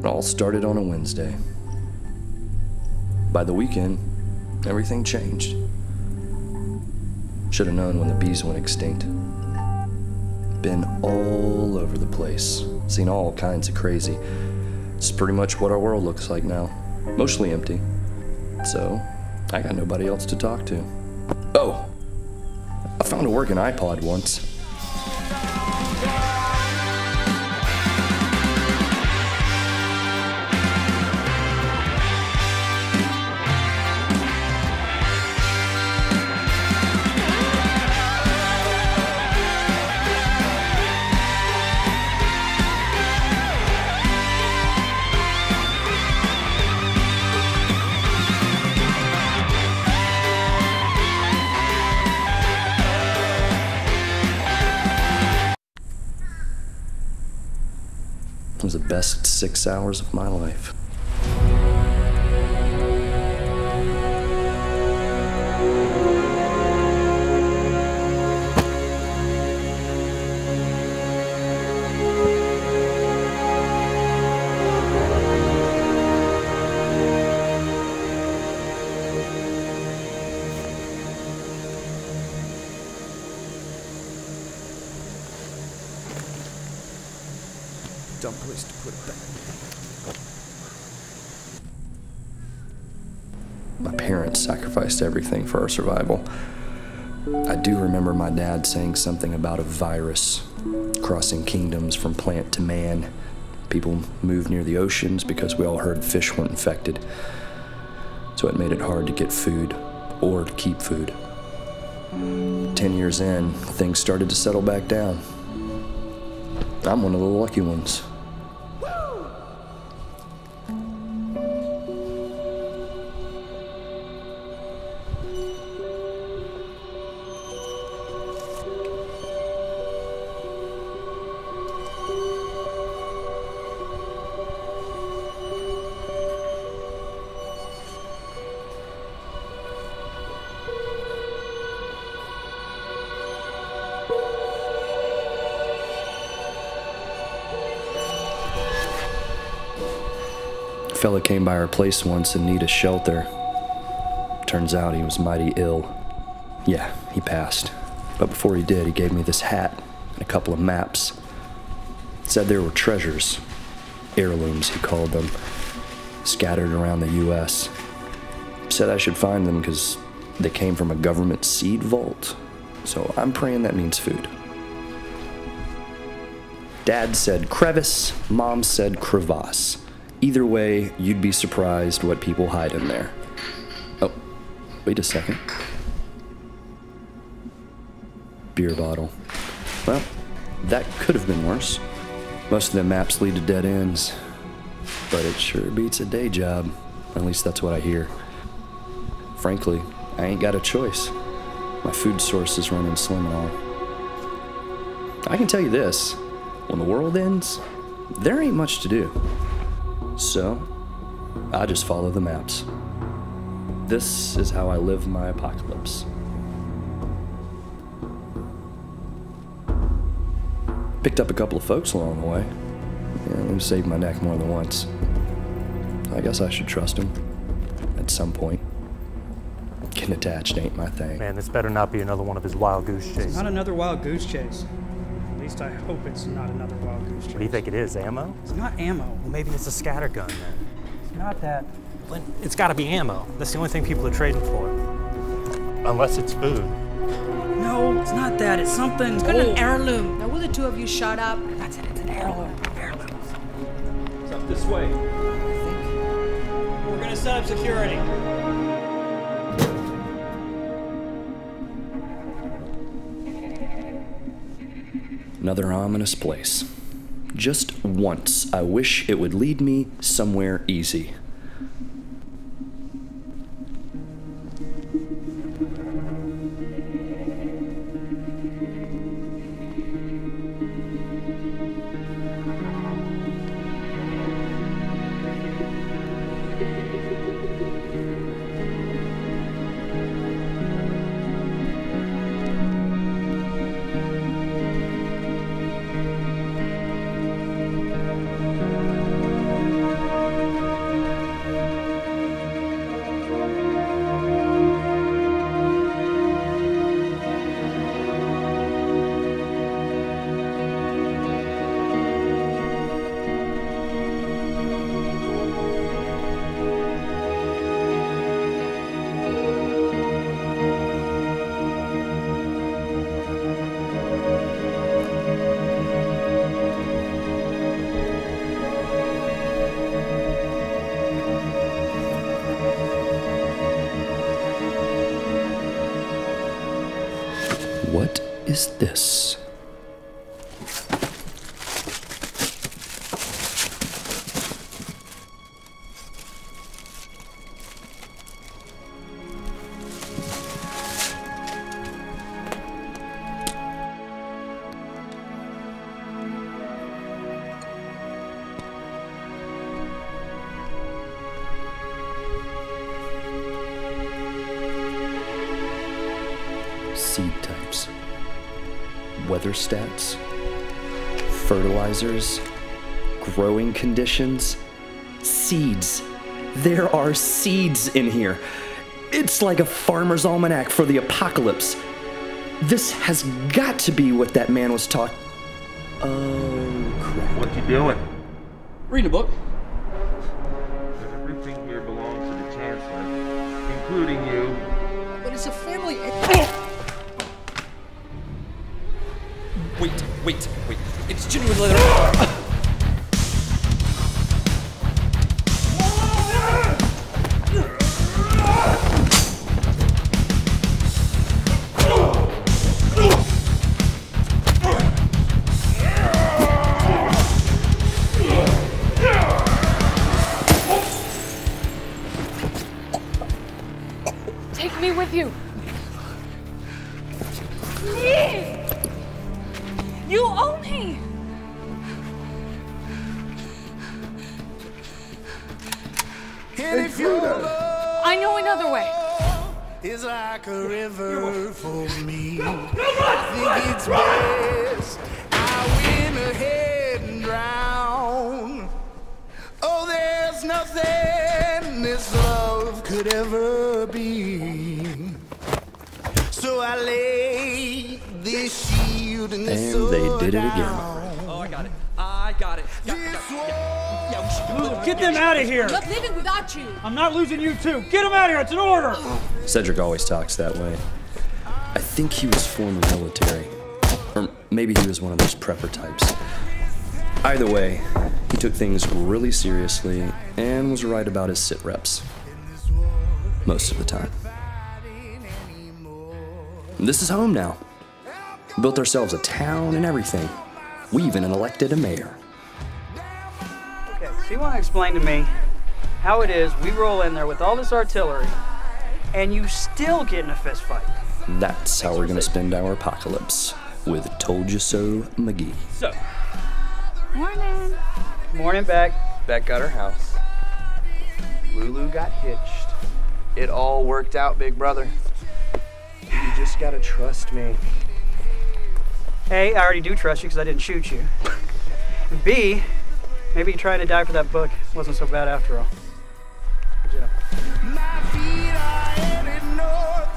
It all started on a Wednesday. By the weekend, everything changed. Should have known when the bees went extinct. Been all over the place, seen all kinds of crazy. It's pretty much what our world looks like now. Mostly empty. So, I got nobody else to talk to. Oh! I found a working iPod once. It was the best six hours of my life. Dumb place to put it back. My parents sacrificed everything for our survival. I do remember my dad saying something about a virus crossing kingdoms from plant to man. People moved near the oceans because we all heard fish weren't infected. So it made it hard to get food or to keep food. Ten years in, things started to settle back down. I'm one of the lucky ones. Fella came by our place once in need of shelter. Turns out he was mighty ill. Yeah, he passed. But before he did, he gave me this hat and a couple of maps. Said there were treasures, heirlooms, he called them, scattered around the U.S. Said I should find them because they came from a government seed vault. So I'm praying that means food. Dad said crevice, mom said crevasse. Either way, you'd be surprised what people hide in there. Oh, wait a second. Beer bottle. Well, that could have been worse. Most of the maps lead to dead ends, but it sure beats a day job. At least that's what I hear. Frankly, I ain't got a choice. My food source is running slim and all. I can tell you this when the world ends, there ain't much to do. So, I just follow the maps. This is how I live my apocalypse. Picked up a couple of folks along the way. Yeah, they saved my neck more than once. I guess I should trust them. At some point. Getting attached ain't my thing. Man, this better not be another one of his wild goose chases. Not another wild goose chase. At least I hope it's not another wild goose chase. What do you think it is? Ammo? It's not ammo. Well, maybe it's a scatter gun then. It's not that. But it's got to be ammo. That's the only thing people are trading for. Unless it's food. No, it's not that. It's something. It's got an heirloom. Now, will the two of you shut up? That's it. It's an heirloom. Heirlooms. It's up this way. We're gonna set up security. Another ominous place. Just once, I wish it would lead me somewhere easy. What is this? Seed types, weather stats, fertilizers, growing conditions, seeds. There are seeds in here. It's like a farmer's almanac for the apocalypse. This has got to be what that man was taught. Oh, crap. What you doing? Reading a book. Wait, wait, wait. It's genuine I know another way. is like a river for me. I think it's best I went ahead and drown. Oh, there's nothing this love could ever be. So I lay this shield in this And they did it again. This. Get them out of here! I'm not leaving without you. I'm not losing you too. Get them out of here. It's an order. Cedric always talks that way. I think he was former military. Or maybe he was one of those prepper types. Either way, he took things really seriously and was right about his sit reps. Most of the time. This is home now. Built ourselves a town and everything. We even elected a mayor. Okay, so you want to explain to me how it is we roll in there with all this artillery and you still get in a fist fight? That's how we're gonna spend our apocalypse. With Told You So McGee. So, Morning. Morning, Beck. Beck got her house. Lulu got hitched. It all worked out, big brother. You just gotta trust me. A, I already do trust you because I didn't shoot you. B, maybe trying to die for that book wasn't so bad after all. Good job. My feet are headed north.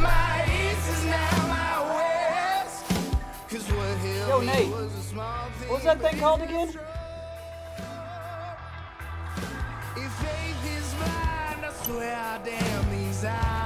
My east is now my west. 'Cause what held Yo, Nate. was a small thing What was that thing called again? If faith is blind, I swear I damn these eyes.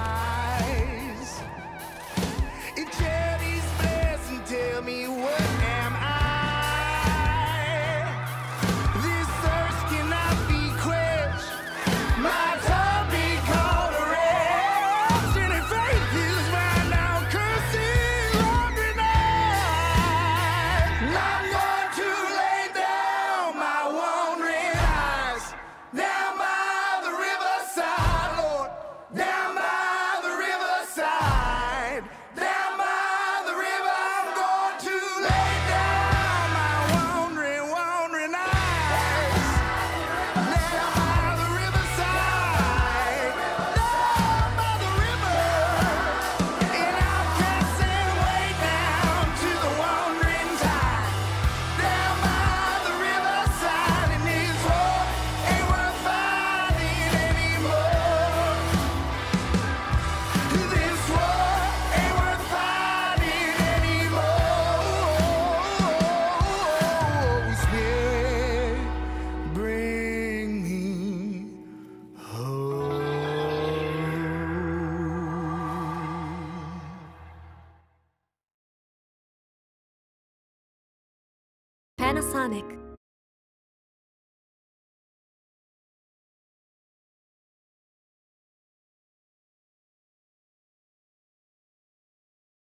Panasonic.